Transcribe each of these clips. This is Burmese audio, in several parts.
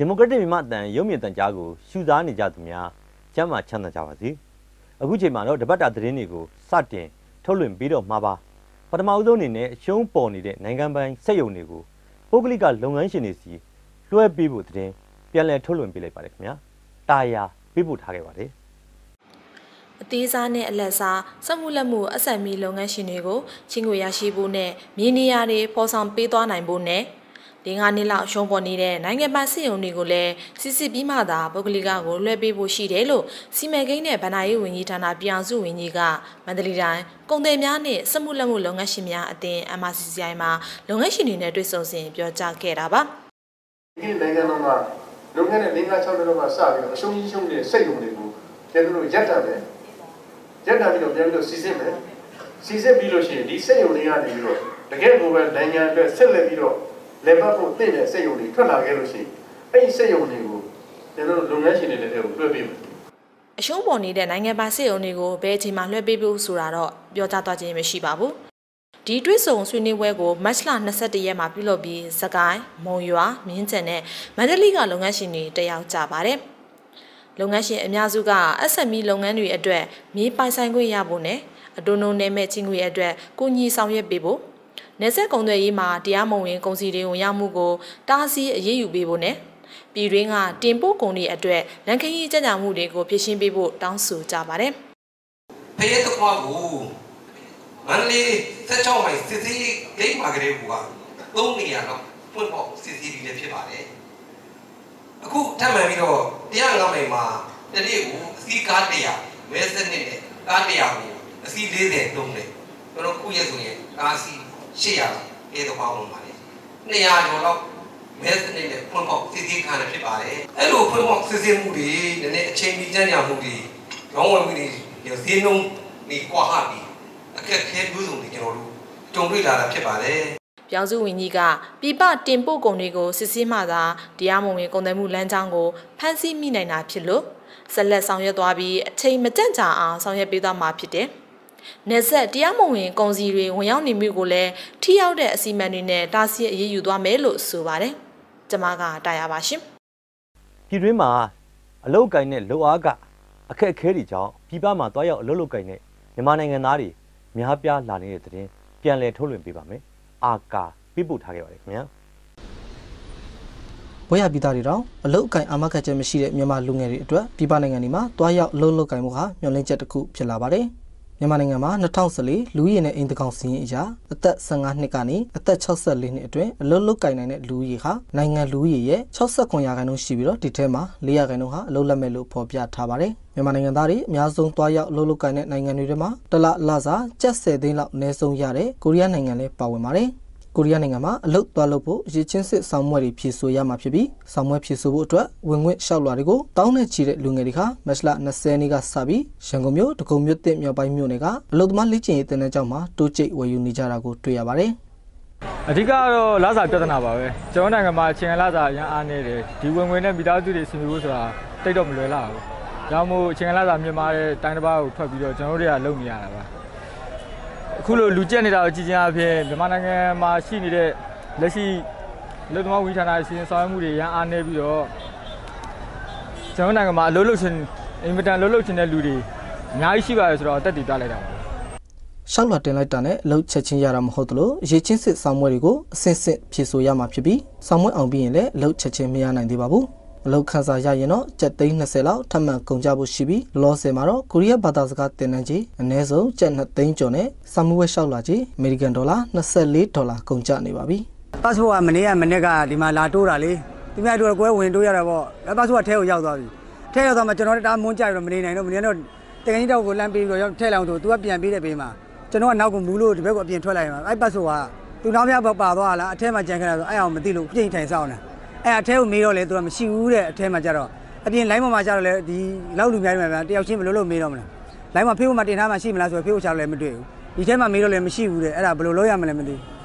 ဒီမိုကရက်တစ်မြန်မာအတန်ရုံမြင့်တန်ကြားကိုရှူစားနေကြသူများကျမ်းမာချမ်းသာကြပါစေအခုချိန်မှာတော့တပတ်တာသတင်းတွေကိုစတင်ထုတ်လွှင့်ပြီးတော့မှာပါပထမဦးဆုံးအနေနဲ့အရှုံးပေါ်နေတဲ့နိုင်ငံပိုင်စက်ရုံတွေကိုပုဂ္ဂလိကလုပ်ငန်းရှင်တွေစီလွှဲပေးဖို့သတင်းပြန်လည်ထုတ်လွှင့်ပေးလိုက်ပါတယ်ခင်ဗျာတာယာပေးပို့ထားခဲ့ပါတယ်အသေးစားနဲ့အလက်စားစက်မှုလက်မှုအဆက်မီလုပ်ငန်းရှင်တွေကိုချင်းငွေရရှိဖို့နဲ့မြေနေရာတွေဖော်ဆောင်ပေးသွားနိုင်ဖို့နဲ့ ၄၅နှစ်လောက်ရှုံးပေါ်နေတဲ့နိုင်ငံပိုင်စစ်ရုံတွေကိုလည်းစစ်စစ်ပြီးမှသာပုဂ္ဂလိကကိုလွှဲပေးဖို့ရှိတယ်လို့စီမံကိန်းနဲ့ဗဏ္ဍာရေးဝန်ကြီးဌာနပြည်အောင်စုဝန်ကြီးကမန္တလေးတိုင်းကုန်သည်များနဲ့စက်မှုလက်မှုလုပ်ငန်းရှင်များအသင်း MRCCI မှာလုပ်ငန်းရှင်တွေနဲ့တွေ့ဆုံစဉ်ပြောကြားခဲ့တာပါဒီနိုင်ငံတော်မှာလုပ်ငန်းနဲ့၄၅၆နှစ်လောက်ကစပြီးတော့အရှုံးကြီးရှုံးနေတဲ့စိတ်ယုံတွေကိုပြန်ပြီးတော့ရပ်တန့်မယ်ရပ်တန့်ပြီးတော့ပြန်ပြီးတော့စီစစ်မယ်စီစစ်ပြီးလို့ရှိရင်ဒီစိတ်ယုံတွေကနေပြီးတော့တကယ်ကိုပဲနိုင်ငံအတွက်ဆက်လက်ပြီးတော့ လေပတ်ဖို့တင့်တဲ့စိတ်ယုံတွေထွက်လာခဲ့လို့ရှိရင်အဲ့ဒီစိတ်ယုံတွေကိုကျွန်တော်တို့လုပ်ငန်းရှင်တွေလည်းတွဲပြီးမယ်အရှုံးပေါ်နေတဲ့နိုင်ငံပိုင်စစ်အုံတွေကိုဘယ်အချိန်မှလွှဲပေးဖို့ဆိုတာတော့ပြောကြားသွားခြင်းမရှိပါဘူးဒီတွစ်ဆုံဆွေးနွေးပွဲကိုမတ်လ22ရက်မှာပြုလုပ်ပြီးစကိုင်းမုံရွာမြင်းကျန်နဲ့မန္တလေးကလုပ်ငန်းရှင်တွေတက်ရောက်ကြပါတယ်လုပ်ငန်းရှင်အများစုက SME လုပ်ငန်းတွေအတွက်မြေပိုင်ဆိုင်ခွင့်ရဖို့နဲ့အတုံးုံနဲ့မဲ့ချင်းခွေအတွက်ကိုညီဆောင်ရွက်ပေးဖို့ နေဆက်ကုံတွေရေးမှာတရားမဝင်ကုန်စည်တွေဝင်ရောက်မှုကိုတားဆီးအရေးယူပေးဖို့နဲ့ပြည်တွင်းကတင်ပို့ကုန်တွေအတွက်လန်ခရီးကြံ့ကြာမှုတွေကိုဖြည့်ရှင်းပေးဖို့တောင်းဆိုကြပါတယ်။ဖရဲတကွာကိုမန္တလေး16မိုင်စစ်စီးဂိတ်မှာကလေးက3နေရာတော့ပွင့်ဖို့စစ်စီးပြီးလည်းဖြစ်ပါတယ်။အခုထပ်မှန်ပြီးတော့105မိုင်မှာတနေ့ကိုအစီးကား100မဲစနစ်နဲ့ကား100ကိုအစီး40တုံးတယ်။ကျွန်တော်ခုရက်ဆိုရင်ကားအစီး 800အဲတော့ပေါင်းလို့ပါတယ်200ကျော်လောက်မဲစနစ်နဲ့ဖွင့်ပေါက်စစ်စစ်ခံရဖြစ်ပါတယ်အဲ့လိုဖွင့်ပေါက်စစ်စစ်မှုတွေနည်းနည်းအချိန်ကြီးကြမ်းကြမှုတွေရောင်းဝယ်မှုတွေဈေးနှုန်းတွေကွာဟပြီးအခက်ခဲမျိုးစုံတွေကျွန်တော်တို့ကြုံတွေ့လာတာဖြစ်ပါတယ်ပြောင်စုဝင်ကြီးကပြပတင်ပို့ကုန်တွေကိုစစ်ဆေးမှသာတရားမဝင်ကုန်သွယ်မှုလမ်းကြောင်းကိုဖမ်းဆီးမိနိုင်တာဖြစ်လို့ဆက်လက်ဆောင်ရွက်သွားပြီးအချိန်မကြန့်ကြာအောင်ဆောင်ရွက်ပေးသွားမှာဖြစ်တယ်။ နေဆက်တရားမဝင်ကုန်စည်တွေဝင်ရောက်နေမှုကိုလည်းထိရောက်တဲ့အစီအမံတွေနဲ့တားဆီးအရေးယူသွားမယ်လို့ဆိုပါတယ်။ကျွန်မကတာယာပါရှင်။ပြည်တွင်းမှာအလုတ်ကိုင်းတဲ့လုံအားကအခက်အခဲတွေကြောင့်ပြည်ပမှာတွားရောက်အလုတ်လုတ်ကိုင်းတဲ့မြန်မာနိုင်ငံသားတွေများပြားလာနေတဲ့တဲ့တင်ပြန်လည်ထုတ်လွှင့်ပေးပါမယ်။အာကာပြပို့ထားခဲ့ပါတယ်ခင်ဗျာ။ဘွဲရပြည်သားတွေတော့အလုတ်အကင်အာမခံချက်မရှိတဲ့မြန်မာလူငယ်တွေအတွက်ပြည်ပနိုင်ငံတွေမှာတွားရောက်အလုတ်လုတ်ကင်မှုဟာမျှော်လင့်ချက်တစ်ခုဖြစ်လာပါတယ်။ မြန်မာနိုင်ငံမှာ2014လူဦးရေနဲ့အိမ်တကောင်စီရင်အရာအသက်15နှစ်ကနေအသက်64နှစ်အတွင်းအလုပ်လုပ်ကိုင်နိုင်တဲ့လူဦးရေဟာနိုင်ငံလူဦးရေရဲ့69ရာခိုင်နှုန်းရှိပြီးတော့ဒီထဲမှာ4ရာခိုင်နှုန်းဟာအလုပ်လက်မဲ့လို့ဖော်ပြထားပါတယ်မြန်မာနိုင်ငံသားတွေအများဆုံးတွားရောက်အလုပ်လုပ်ကိုင်တဲ့နိုင်ငံတွေထဲမှာတလလစာကျပ်10သိန်းလောက်အနည်းဆုံးရတဲ့ကိုရီးယားနိုင်ငံလည်းပါဝင်ပါတယ် ကိုရီးယားနိုင်ငံမှာအလုတ်သွားလုပ်ဖို့ရည်ချင်းစစ်ဆောင်မွဲတွေဖြည့်ဆို့ရမှာဖြစ်ပြီးဆောင်မွဲဖြည့်ဆို့ဖို့အတွက်ဝင်ခွင့်လျှောက်လွှာတွေကိုတောင်းနဲ့ချီတဲ့လူငယ်တွေကမက်လ20နှစ်ကစပြီးရန်ကုန်မြို့ဒဂုံမြို့တစ်မြောက်ပိုင်းမြို့နယ်ကအလုတ်သမားလေ့ကျင့်ရေးတင်တဲ့ကျောင်းမှာတိုးကျိတ်ဝယ်ယူနေကြတာကိုတွေ့ရပါတယ်အဓိကတော့လာစာပြဿနာပါပဲကျွန်တော်နိုင်ငံမှာအချိန်လာစာရန်အားနေတယ်ဒီဝင်ဝင်နဲ့မိသားစုတွေဆင်ပြေဖို့ဆိုတာတိတ်တော့မလွယ်လာဘူး။ကြောင့်မို့အချိန်လာစာမြန်မာတဲ့တိုင်းတစ်ပါးကိုထွက်ပြီးတော့ကျွန်တော်တို့တွေကလုပ်နေရတာပါ။ အခုလိုလူကျက်နေတာကိုကြည်ချင်းအဖြစ်မြန်မာနိုင်ငံမှာရှိနေတဲ့လက်ရှိလူသမားဝန်ကြီးဌာနစီစဉ်ဆောင်ရွက်မှုတွေရန်အားနေပြီးတော့ကျွန်တော်နိုင်ငံမှာအလုပ်လုပ်ရှင်အင်မတန်လုပ်လုပ်ချင်တဲ့လူတွေအများကြီးရှိပါတယ်ဆိုတော့တက်တည်ပြလိုက်တာပါရှောက်လွှတ်တင်လိုက်တာနဲ့အလုပ်ချက်ချင်းရတာမဟုတ်သလိုရေချင်းစစ်ဆောင်မွဲတွေကိုအဆင့်ဆင့်ဖြည့်ဆို့ရမှာဖြစ်ပြီးဆောင်မွဲအောင်ပြီးရင်လည်းအလုပ်ချက်ချင်းမရနိုင်သေးပါဘူး အလောက်ခန်းစာရရင်တော့ကျပ်သိန်း20လောက်ထပ်မံကုန်ကြဖို့ရှိပြီးလောဆယ်မှာတော့ကိုရီးယားဘာသာစကားတင်နန်းကြီးအနည်းဆုံးကျပ်2သိန်းကျော်နဲ့ဆမ်မွေးလျှောက်လာကြီးအမေရိကန်ဒေါ်လာ24ဒေါ်လာကုန်ကျနေပါပြီပတ်စပို့ကမနေ့ကမနေ့ကဒီမှာလာတိုးတာလေဒီမြတ်တို့ကွဲဝင်တိုးရတာပေါ့ပတ်စပို့ကထဲကိုရောက်သွားပြီထဲရောက်သွားမှကျွန်တော်တို့တားမွန်းကြရတော့မနေနိုင်တော့မနေတော့တကယ်ကြီးတော့ကိုလမ်းပေးပြီးတော့ထဲလောင်ဆိုသူကပြန်ပေးတဲ့ပေးမှာကျွန်တော်ကနောက်ကိုမူးလို့ဒီဘက်ကအပြင်ထွက်လိုက်မှာအဲ့ပတ်စပို့ကသူနောက်မြတ်ပါသွားလားအထဲမှာကြံခဲ့တာဆိုအဲ့အောင်မသိလို့ပြင်ထိုင်ဆောင်နေတာ အဲ့အထဲကိုမေးတော့လေသူကမရှိဘူးတဲ့အထဲမှာကြတော့အပြင်လိုင်းပေါ်မှာကြတော့လေဒီလောက်လူများတွေမှာတယောက်ချင်းဘယ်လိုလုပ်မေးတော့မလဲလိုင်းမှာဖေးဖို့မှာတင်ထားမှရှိမလားဆိုတော့ဖေးဖို့ချတော့လည်းမတွေ့ဘူးဒီထဲမှာမေးတော့လည်းမရှိဘူးတဲ့အဲ့ဒါဘယ်လိုလုပ်ရမလဲမသိဘူး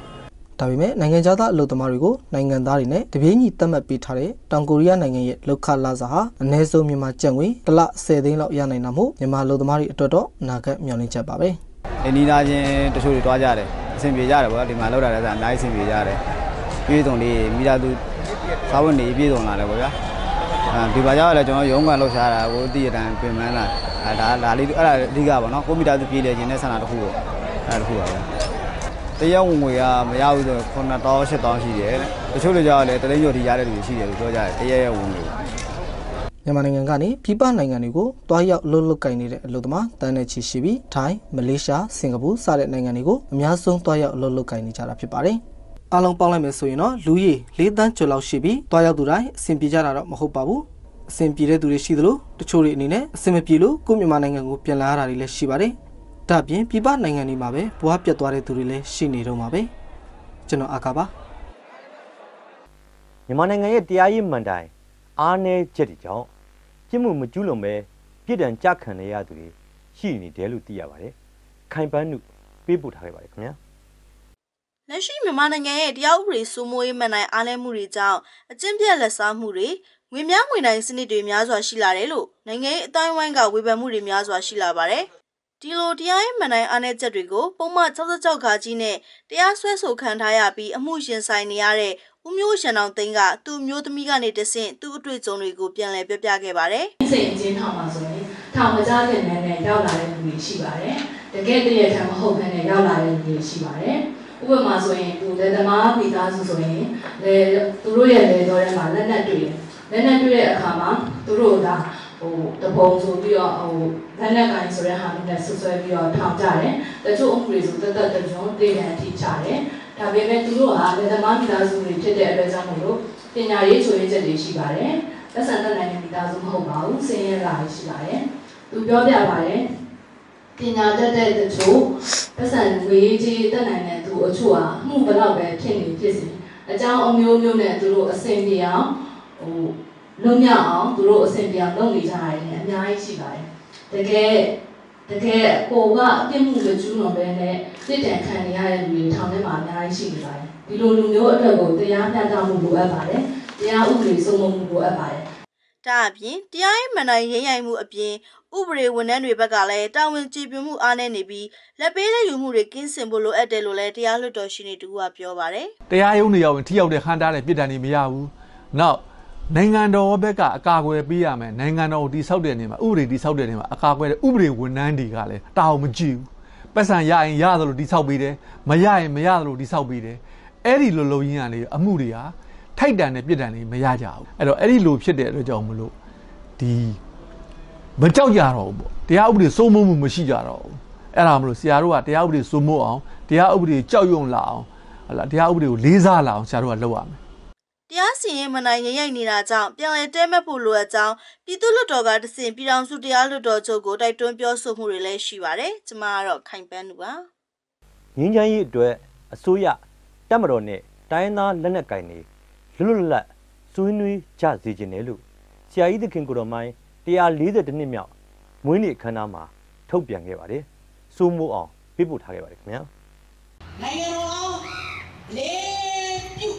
ဒါပေမဲ့နိုင်ငံသားအလုပ်သမားတွေကိုနိုင်ငံသားတွေနဲ့တပြေးညီသတ်မှတ်ပေးထားတဲ့တောင်ကိုရီးယားနိုင်ငံရဲ့လောက်ခလာစာဟာအနည်းဆုံးမြန်မာကျပ်ငွေတစ်လ10သိန်းလောက်ရနိုင်တာမို့မြန်မာအလုပ်သမားတွေအတွက်တော့အနာဂတ်မျှော်လင့်ချက်ပါပဲအင်းနီနာချင်းတချို့တွေတွားကြတယ်အဆင်ပြေကြတယ်ဗောဒီမှာလောက်တာလည်းအများကြီးအဆင်ပြေကြတယ် ပြည်စုံလေးမိသားစုစာဝန်နေပြည်စုံလာတယ်ပေါ့ဗျာအဲဒီဘာကြောင့်လဲကျွန်တော်ရုံးကန်လှုပ်ရှားတာကိုတည်ရတန်ပြင်ပန်းလာအဲဒါဒါလေးအဲ့ဒါအဓိကပေါ့နော်ကွန်ပျူတာသူပြည်လေခြင်းနဲ့ဆန္ဒတစ်ခုပေါ့အဲ့ဒါတစ်ခုပါဗျာတရားဝင်ငွေကမရဘူးဆို9000 8000ရှိတယ်တချို့လူကြောင့်လည်းတလိမ့်ညို့ဒီရတဲ့လူရှိတယ်လို့ပြောကြတယ်တရားရဲ့ဝင်ငွေမြန်မာနိုင်ငံကနေပြည်ပနိုင်ငံတွေကိုတွားရောက်အလုပ်လုပ်ကိုင်နေတဲ့အလုပ်သမားတန်းနဲ့ချီရှိပြီးထိုင်းမလေးရှားစင်ကာပူစတဲ့နိုင်ငံတွေကိုအများဆုံးတွားရောက်အလုပ်လုပ်ကိုင်နေကြတာဖြစ်ပါတယ်။ အားလုံးပေါင်းလိုက်မယ်ဆိုရင်တော့လူကြီး၄တန်းကျော်လောက်ရှိပြီးတွားရောက်သူတိုင်းအဆင်ပြေကြတာတော့မဟုတ်ပါဘူး။အဆင်ပြေတဲ့သူတွေရှိသလိုတချို့တွေအနေနဲ့အဆင်မပြေလို့ကိုယ့်မြန်မာနိုင်ငံကိုပြန်လာရတာတွေလည်းရှိပါတယ်။ဒါ့အပြင်ပြည်ပနိုင်ငံတွေမှာပဲဘဝပြတ်သွားတဲ့သူတွေလည်းရှိနေတော့မှာပဲ။ကျွန်တော်အာကာပါမြန်မာနိုင်ငံရဲ့တရားရေးမှန်တိုင်အားနည်းချက်တွေကြောင့်ပြစ်မှုမကျူးလွန်ပဲပြစ်ဒဏ်ကြခံရရသူတွေရှိနေတယ်လို့သိရပါတယ်။ခိုင်ပန်းမှုပေးပို့ထားခဲ့ပါတယ်ခင်ဗျာ။ လက်ရှိမြန်မာနိုင်ငံရဲ့တရားဥပဒေစိုးမိုးရေးမှန်နိုင်အားနည်းမှုတွေကြောင့်အကျင့်ပြတ်လက်စားမှုတွေငွေများငွေနိုင်စနစ်တွေများစွာရှိလာတယ်လို့နိုင်ငံရေးအတိုင်းဝိုင်းကဝေဖန်မှုတွေများစွာရှိလာပါတယ်။ဒီလိုတရားရေးမှန်နိုင်အားနည်းချက်တွေကိုပုံမှန်66ခါကြီးနဲ့တရားစွဲဆိုခံထားရပြီးအမှုရင်ဆိုင်နေရတဲ့ဦးမျိုးရန်အောင်သိန်းကသူ့မျိုးသမီးကနေတဆင့်သူ့အတွေ့အကြုံတွေကိုပြန်လည်ပြောပြခဲ့ပါတယ်။စိတ်အချင်းထောင်မှာဆိုရင်ထောင်မကြတဲ့နန်းနဲ့ရောက်လာတဲ့လူတွေရှိပါတယ်။တကယ်တည်းထံမဟုတ်ဘဲနဲ့ရောက်လာတဲ့လူတွေရှိပါတယ်။ ဥပမာဆိုရင်သူလက်သမားမိသားစုဆိုရင်လေသူတို့ရဲ့လေတော်ထဲမှာလက်နက်တွေ့တယ်။လက်နက်တွေ့တဲ့အခါမှာသူတို့ကဟိုတပုံဆိုပြီးတော့ဟိုလက်နက်ကိုင်ဆိုတဲ့ဟာမျိုးနဲ့ဆွဆွဲပြီးတော့ထောင်ကြတယ်။တချို့အမှုတွေဆိုတက်တက်တကြုံတေးရန်အထိချတယ်။ဒါပေမဲ့သူတို့ဟာလက်သမားမိသားစုတွေဖြစ်တဲ့အတွက်ကြောင့်မို့လို့ပညာရေးချိုးရေးချက်တွေရှိပါတယ်။သက်ဆိုင်တဲ့နိုင်ငံမိသားစုမဟုတ်ပါဘူး။စင်းရဲလာရှိပါတယ်။သူပြောပြပါတယ်။ပညာတတ်တဲ့တချို့သက်ဆိုင်ငွေကြီးတက်နိုင်တဲ့ သူအချို့ဟာအမှုဘယ်တော့ပဲဖြစ်နေဖြစ်စီအကြောင်းအမျိုးမျိုးနဲ့သူတို့အဆင်ပြေအောင်ဟိုလွတ်မြောက်အောင်သူတို့အဆင်ပြေအောင်လုပ်နေကြရတယ်အများကြီးရှိပါတယ်။တကယ်တကယ်ကိုကအပြစ်မှုတွေကျူးလွန်ပဲနဲ့စစ်တမ်းခံနေရတဲ့လူတွေထောင်ထဲမှာအများကြီးရှိနေပါတယ်။ဒီလိုလူမျိုးအတွက်ကိုတရားမျှတမှုလိုအပ်ပါတယ်။တရားဥပဒေစိုးမိုးမှုလိုအပ်ပါတယ်။ဒါအပြင်တရားရေးမှန်တိုင်းရင်းရိုင်မှုအပြင် ဥပဒေဝန်ထမ်းတွေဘက်ကလည်းတာဝန်ကြည်ပြမှုအားနည်းနေပြီးလက်ပေးလက်ယူမှုတွေကင်းစင်ဖို့လိုအပ်တယ်လို့လည်းတရားလွှတ်တော်ရှင်တွေတူကပြောပါတယ်တရားရုံးတွေရောက်ရင်ထိရောက်တဲ့ဟန်တာတဲ့ပြည်တံတွေမရဘူး။နောက်နိုင်ငံတော်ဘက်ကအကာအကွယ်ပေးရမယ်နိုင်ငံတော်ကိုတိဆောက်တဲ့နေမှာဥပဒေတိဆောက်တဲ့နေမှာအကာအကွယ်တဲ့ဥပဒေဝန်ထမ်းတွေကလည်းတာဝန်မကြည့်ဘူး။ပတ်စံရရင်ရသလိုတိဆောက်ပေးတယ်မရရင်မရသလိုတိဆောက်ပေးတယ်။အဲ့ဒီလိုလိုရင်းကနေအမှုတွေဟာထိုက်တန်တဲ့ပြည်တံတွေမရကြဘူး။အဲ့တော့အဲ့ဒီလိုဖြစ်တဲ့အတွက်ကြောင့်မလို့ဒီ မကြောက်ကြတော့ဘူးပေါ့တရားဥပဒေစိုးမိုးမှုမရှိကြတော့ဘူးအဲ့ဒါမလို့ဆရာတို့ကတရားဥပဒေစိုးမိုးအောင်တရားဥပဒေကြောက်ရွံ့လာအောင်ဟလာတရားဥပဒေကိုလေးစားလာအောင်ဆရာတို့ကလုပ်ရမယ်တရားစီရင်မှန်တိုင်းရင်းရိုင်နေတာကြောင့်ပြန်လည်တဲမဲ့ဖို့လိုအပ်ကြောင်းပြည်သူ့လွှတ်တော်ကတစဉ်ပြည်ထောင်စုတရားလွှတ်တော်ချုပ်ကိုတိုက်တွန်းပြောဆိုမှုတွေလည်းရှိပါတယ်ကျမကတော့ခိုင်ပန်းသူပါငင်းချမ်းရေးအတွက်အစိုးရတက်မတော်နဲ့တိုင်းရင်းသားလက်နက်ကင်တွေလွတ်လွတ်လပ်လပ်ဆွေးနွေးကြစေခြင်းတယ်လို့ဆရာကြီးသခင်ကိုတော်မိုင်း 142နှစ်မြောက်မွေးနေ့အခမ်းအနားမှာထုတ်ပြန်ခဲ့ပါတယ်။စိုးမိုးအောင်ပြပို့ထားခဲ့ပါတယ်ခင်ဗျာ။နိုင်ငံတော်အောင်လေးပြု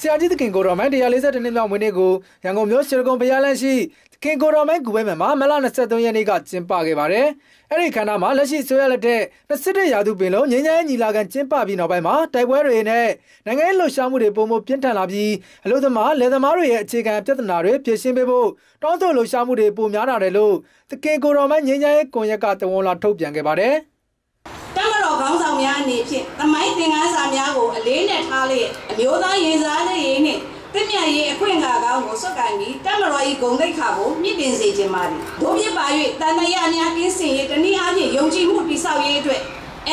ဆရာကြီးသခင်ကိုတော်မိုင်း142နှစ်မြောက်မွေးနေ့ကိုရန်ကုန်မြို့ရှေကုံဘုရားလမ်းရှိသ ခင်ကိုတော်မိုင်းဂူဘဲမှာမလ23ရက်နေ့ကကျင်းပခဲ့ပါတယ်။အဲ့ဒီခန္ဓာမှာလက်ရှိဆိုရလက်တဲ့27ရာသီပင်လုံးငင်းငယ်ညီလာခံကျင်းပပြီးနောက်ပိုင်းမှာတိုက်ပွဲတွေနဲ့နိုင်ငံရေးလှုပ်ရှားမှုတွေပုံမပြင်းထန်လာပြီးအလို့သမားလယ်သမားတွေရဲ့အခြေခံပြဿနာတွေဖြေရှင်းပေးဖို့တောင်းဆိုလှုပ်ရှားမှုတွေပုံများလာတယ်လို့သခင်ကိုတော်မိုင်းငင်းငယ်ကွန်ရက်ကတဝန်လာထုတ်ပြန်ခဲ့ပါတယ်။တမတော်ခေါင်းဆောင်များအနေဖြင့်သမိုင်းသင်ခန်းစာများကိုအလေးနဲ့ထားလျက်အမျိုးသားရင်စားတဲ့ရေးနှင့် တင့်မြတ်ရေးအခွင့်အခါကောင်းကိုစွတ်ကန်ပြီးတမတော်၏ဂုံတိတ်ခါကိုမြင့်တင်စေခြင်းပါသည်တို့ဖြစ်ပါ၍တန်တရာများကင်းစင်ရေးတနည်းအားဖြင့်ယုံကြည်မှုတည်ဆောက်ရေးအတွက်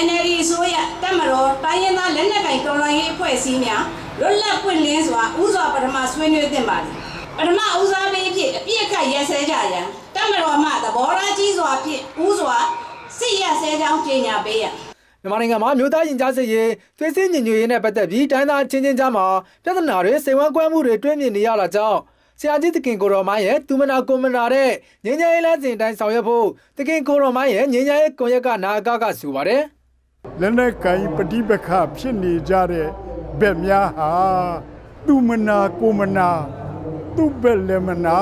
NLD အစိုးရတမတော်တိုင်းရင်းသားလက်နက်ကင်တော်လှန်ရေးအဖွဲ့အစည်းများလွတ်လပ်ပွင့်လင်းစွာဥစွာပထမဆွေးနွေးသင့်ပါသည်ပထမဦးစားပေးဖြစ်အပြည့်အခတ်ရဲစဲကြရန်တမတော်မှသဘောထားကြီးစွာဖြင့်ဥစွာစစ်ရဆဲကြောင်းကြေညာပေးရန် မြန်မာနိုင်ငံမှာမြို့သားရင်ကြားစစ်ရေးသွေးစည်းညီညွတ်ရေးနဲ့ပတ်သက်ပြီးတိုင်းသားချင်းချင်းကြားမှာပြဿနာတွေစိတ်ဝမ်းကွဲမှုတွေတွင်းမြင်နေရတာကြောင့်ဆရာကြီးတခင်ကိုတော်မိုင်းရဲ့သူမနာကိုမနာတဲ့ငင်းငယ်ရေးလမ်းစဉ်တိုင်းဆောင်ရွက်ဖို့တခင်ကိုတော်မိုင်းရဲ့ငင်းငယ်ရေးကွန်ရက်ကနာအကကဆိုပါတယ်လက်နက်ကင်ပဋိပက္ခဖြစ်နေကြတဲ့ဘက်များဟာသူမနာကိုမနာသူ့ဘက်လည်းမနာ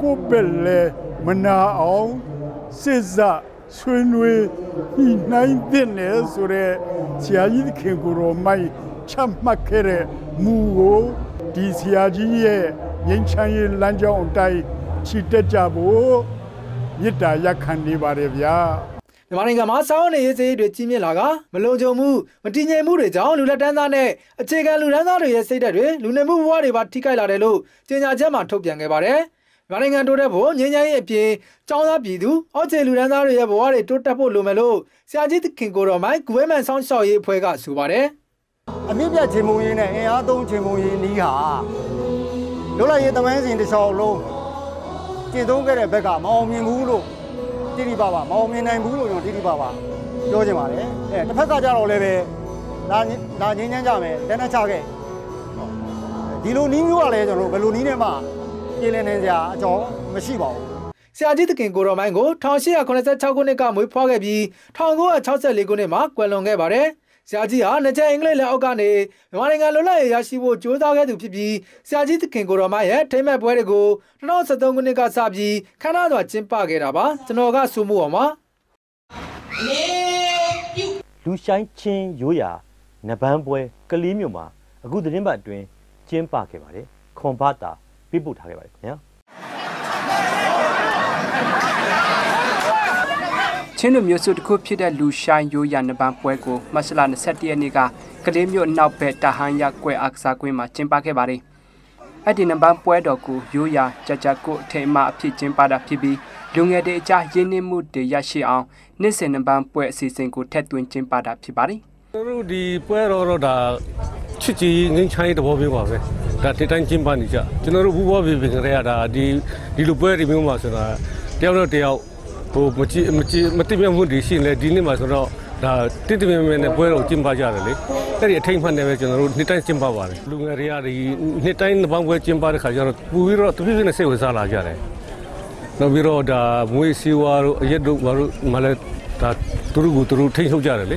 ကိုယ့်ဘက်လည်းမနာအောင်စစ်စ ဆွေးနွေးညှိနှိုင်းတဲ့နယ်ဆိုတဲ့ဆရာကြီးခင်ကိုယ်တော်မိုင်းချမှတ်ခဲ့တဲ့မူကိုဒီဆရာကြီးရဲ့ငြိမ်းချမ်းရေးလမ်းကြောင်းအတိုင်းချီတက်ကြဖို့မေတ္တာရက်ခံနေပါတယ်ဗျာမြန်မာနိုင်ငံမှာစောင်းနေရေးစည်းတွေကြီးမြင့်လာကမလုံခြုံမှုမတည်ငြိမ်မှုတွေကြောင့်လူလက်တန်းသားနဲ့အခြေခံလူတန်းသားတွေရဲ့စိတ်ဓာတ်တွေလူနေမှုဘဝတွေပါထိခိုက်လာတယ်လို့ကြေညာချက်မှာထုတ်ပြန်ခဲ့ပါတယ်။ မြန်မာနိုင်ငံတိုးတက်ဖို့ငြိမ်းချမ်းရေးအပြင်ကျောင်းသားပြည်သူအောက်ခြေလူတန်းသားတွေရဲ့ဘဝတွေတိုးတက်ဖို့လိုမယ်လို့ဆရာကြီးခင်ကိုတော်မိုင်းဂွေးမန်ဆောင်းရှောက်ရေးအဖွဲ့ကဆိုပါတယ်။အမြင့်ပြချင်းမုံရင်းနဲ့အင်အားသုံးချင်းမုံရင်းနီးဟာလွတ်လပ်ရေးတမိုင်းစဉ်တစ်လျှောက်လုံးကျင့်သုံးခဲ့တဲ့ဘက်ကမအောင်မြင်ဘူးလို့တိတိပါပါမအောင်မြင်နိုင်ဘူးလို့ကျွန်တော်တိတိပါပါပြောချင်ပါတယ်အဲတစ်ဖက်ကကြတော့လည်းပဲဒါဒါငင်းငင်းကြမယ်လက်နဲ့ချခဲ့ဒီလိုနီးမျိုးကလည်းကျွန်တော်တို့ဘယ်လိုနီးနဲ့မှ ပြည်လည်နေကြအကြောင်းမရှိပါဘူးဆရာကြီးသခင်ကိုတော်မိုင်းကို1886ခုနှစ်ကမွေးဖွားခဲ့ပြီး1964ခုနှစ်မှာကွယ်လွန်ခဲ့ပါတယ်။ဆရာကြီးဟာနှစ်ချက်အင်္ဂလိပ်လက်အောက်ကနေမြန်မာနိုင်ငံလွတ်လပ်ရေးရရှိဖို့ကြိုးစားခဲ့သူဖြစ်ပြီးဆရာကြီးသခင်ကိုတော်မရဲ့ထိမ့်မဲ့ပွဲတွေကို2013ခုနှစ်ကစပြီးခမ်းနားစွာကျင်းပခဲ့တာပါကျွန်တော်ကစူမှုအောင်ပါလူဆိုင်ချင်းရိုးရာနဘန်းပွဲကလေးမျိုးမှာအခုသတင်းပတ်အတွင်းကျင်းပခဲ့ပါတယ်ခွန်ဘတာ ပြပို့ထားခဲ့ပါတယ်ခင်ဗျာချင်းလူမျိုးစုတစ်ခုဖြစ်တဲ့လူရှိုင်းရိုးရနပန်းပွဲကိုမတ်လ21ရက်နေ့ကကလေးမျိုးနောက်ဘက်တဟန်ရကွဲအားကစားကွင်းမှာကျင်းပခဲ့ပါတယ်။အဲ့ဒီနပန်းပွဲတော်ကိုရိုးရကြကြကိုအထိမ်းအမှအဖြစ်ကျင်းပတာဖြစ်ပြီးလူငယ်တွေအကြားရင်းနှီးမှုတွေရရှိအောင်နေ့စဉ်နပန်းပွဲအစီအစဉ်ကိုထက်သွင်းကျင်းပတာဖြစ်ပါတယ်။တို့ဒီပွဲတော်တော့ဒါချစ်ကြည်ငင်းချိုင်းတဘောမျိုးပါပဲ။ ဒါတိတိုင်းကျင်းပနေကြ။ကျွန်တော်တို့ဘူးဘောပြီပြင်ကြရတာဒီဒီလိုပွဲတွေမျိုးမှာဆိုတာတယောက်တော့တယောက်ဟိုမကြည့်မကြည့်မတိမြတ်မှုတွေရှိရင်လည်းဒီနေ့မှာဆိုတော့ဒါတိတိမြတ်မြတ်နဲ့ပွဲတော်ကျင်းပကြတယ်လေအဲ့ဒီအထိန်မှန်တယ်ပဲကျွန်တော်တို့နှစ်တိုင်းကျင်းပပါတယ်လူငယ်တွေကဒီနှစ်တိုင်းနှစ်ပေါင်းပွဲကျင်းပတဲ့ခါကျတော့ပူပြီးတော့တပြည့်ပြည့်နဲ့စိတ်ဝင်စားလာကြတယ်နောက်ပြီးတော့ဒါမွေးစီဝါတို့အရက်တို့ဘာလို့မလဲဒါသူတို့ကသူတို့ထိန်းချုပ်ကြတယ်လေ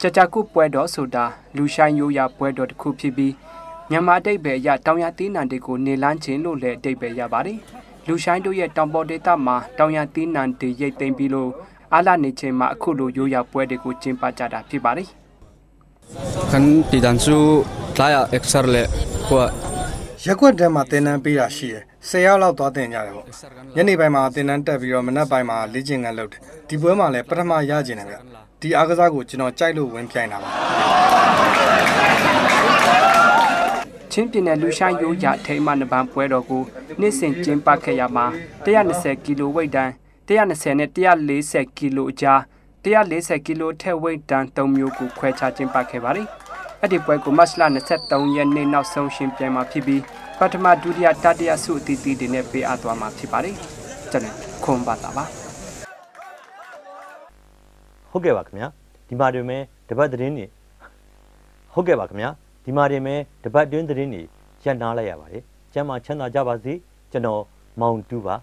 ကြကြကုပွဲတော်ဆိုတာလူဆိုင်ရိုးရပွဲတော်တစ်ခုဖြစ်ပြီး မြန်မာအတိတ်ပဲရတောင်ရသီးနှံတွေကိုနေလန်းခြင်းလို့လည်းအတိတ်ပဲရပါတယ်လူရှိုင်းတို့ရဲ့တောင်ပေါ်ဒေသမှာတောင်ရသီးနှံတွေရိတ်သိမ်းပြီးလို့အားလာနေချိန်မှာအခုလိုရိုးရာပွဲတွေကိုကျင်းပကြတာဖြစ်ပါတယ်။ကန်တီဒန်စုလာရအက်ဆာလေဟိုရက်ွက်တဲမှာတင်နန်းပေးတာရှိတယ်။၁၀ရောက်လောက်သွားတင်ကြတယ်ပေါ့။ညနေပိုင်းမှာတင်နန်းတက်ပြီးတော့မနက်ပိုင်းမှာလေ့ကျင့်ခန်းလုပ်တယ်။ဒီပွဲမှာလည်းပထမရကျင်တယ်ဗျ။ဒီအားကစားကိုကျွန်တော်ကြိုက်လို့ဝင်ပြိုင်တာပါ။ ချင်းပြည်နယ်လူရှိုင်းရိုးရထိမ်းမနပန်းပွဲတော်ကိုနေ့စဉ်ကျင်းပခဲ့ရမှာ120ကီလိုဝိတ်တန်း120နဲ့140ကီလိုအကြား140ကီလိုထက်ဝိတ်တန်း၃မျိုးကိုခွဲခြားကျင်းပခဲ့ပါတယ်။အဲ့ဒီပွဲကိုမတ်လ23ရက်နေ့နောက်ဆုံးရှင်ပြိုင်မှာဖြစ်ပြီးပထမဒုတိယတတိယဆုအသီးသီးတွေနဲ့ပေးအပ်သွားမှာဖြစ်ပါတယ်။ကျွန်တော်ခွန်ပါတာပါ။ဟုတ်ကဲ့ပါခင်ဗျာ။ဒီမှာတွင်မဲ့တပတ်သတင်းနေဟုတ်ကဲ့ပါခင်ဗျာ။ ဒီမှာတွင်မဲ့တပတ်တွင်းသတင်းနေရန်နာလိုက်ရပါတယ်။ကျမ်းမာချမ်းသာကြပါစေကျွန်တော်မောင်တူပါ